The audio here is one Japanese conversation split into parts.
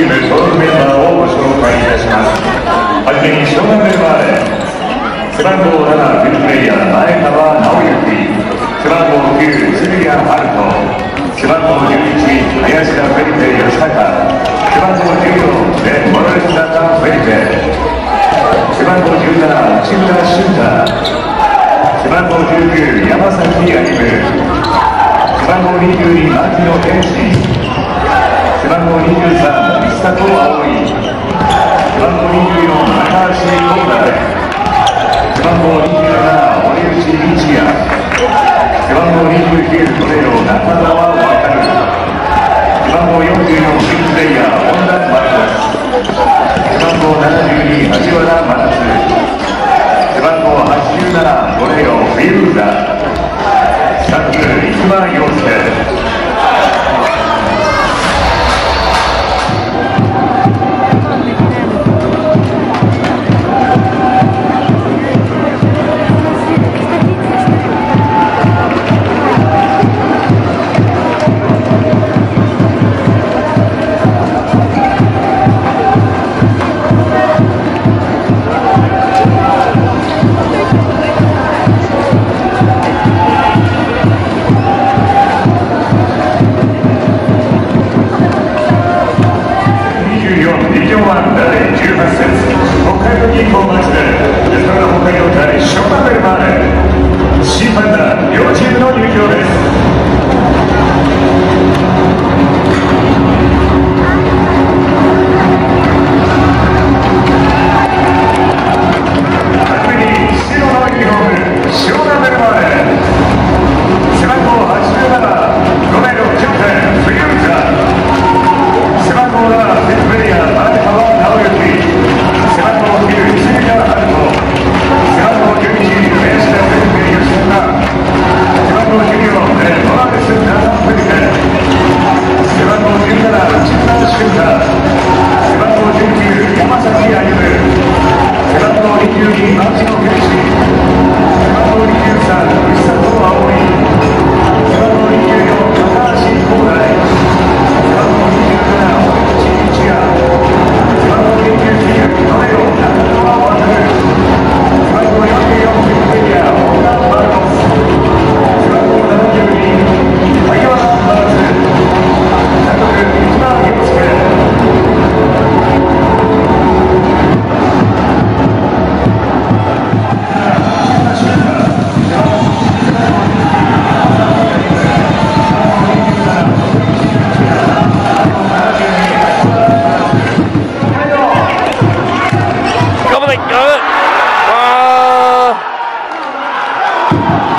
チーム登録メンバーをご紹介いたしますはじめに湘南メンバーで背番号7フィルプレイヤー前川直之背番号9杉谷春人背番号11林田フェリペ吉高背番号14でモロレスダタフェリペ背番号17内村俊太背番号19山崎歩夢背番号22牧野天心背番号23石迫葵背番号24高橋光大背番号27堀内一也背番号29トレーオ中澤渡背番号44ビッグプレイヤー本田マルコス背番号72梶原真夏背番号87トレーオフィルーザスタッフ生間陽介戦ってきました湘南ベルの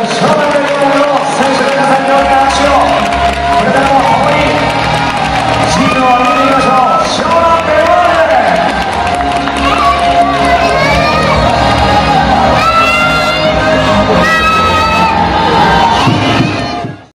Thomas Herman.